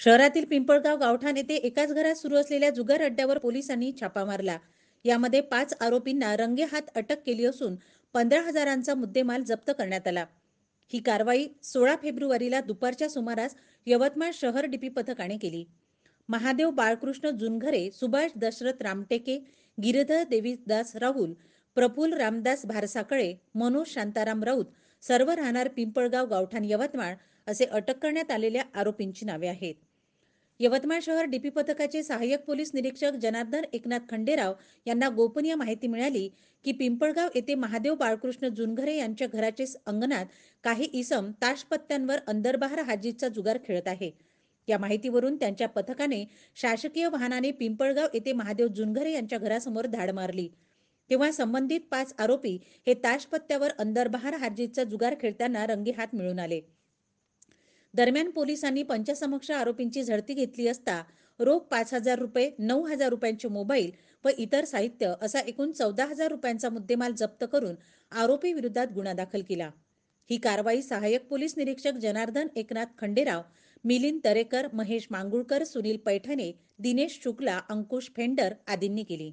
शहरातील पिंपळगाव गावठाण येथे एकाच घरात सुरू असलेल्या जुगार अड्ड्यावर पोलिसांनी छापा मारला. यामध्ये पाच आरोपींना रंगेहात अटक केली असून पंधरा हजारांचा मुद्देमाल जप्त करण्यात आला. ही कारवाई सोळा फेब्रुवारीला दुपारच्या सुमारास यवतमाळ शहर डीपी पथकाने केली. महादेव बाळकृष्ण जुनघरे सुभाष दशरथ रामटेके गिरधर देवीदास राहुल प्रफुल रामदास भारसाकळे मनोज शांताराम राऊत सर्व राहणार पिंपळगाव गावठाण यवतमाळ असे अटक करण्यात आलेल्या आरोपींची नावे आहेत. यवतमाळ शहर डीपी पथकाचे सहाय्यक पोलीस निरीक्षक जनार्दन एकनाथ खंडेराव यांना गोपनीय माहिती मिळाली की पिंपळगाव येथे महादेव बाळकृष्ण जुनघरे यांच्या घराचे अंगणात काही इसम ताशपत्त्यांवर अंदरबहार हाजीचा जुगार खेळत आहे. या माहितीवरून त्यांच्या पथकाने शासकीय वाहनाने पिंपळगाव येथे महादेव जुनघरे यांच्या घरासमोर धाड मारली. तेव्हा संबंधित पाच आरोपी हे ताशपत्त्यावर अंदरबहार हाजीचा जुगार खेळताना रंगी हात मिळून आले. दरम्यान पोलिसांनी पंचसमक्ष आरोपींची झडती घेतली असता रोख पाच हजार रुपये नऊ हजार रुपयांचे मोबाईल व इतर साहित्य असा एकूण चौदा हजार रुपयांचा मुद्देमाल जप्त करून आरोपी विरोधात गुन्हा दाखल केला. ही कारवाई सहाय्यक पोलीस निरीक्षक जनार्दन एकनाथ खंडेराव मिलिंद तरेकर महेश मांगुळकर सुनील पैठणे दिनेश शुक्ला अंकुश फेंडर आदींनी केली.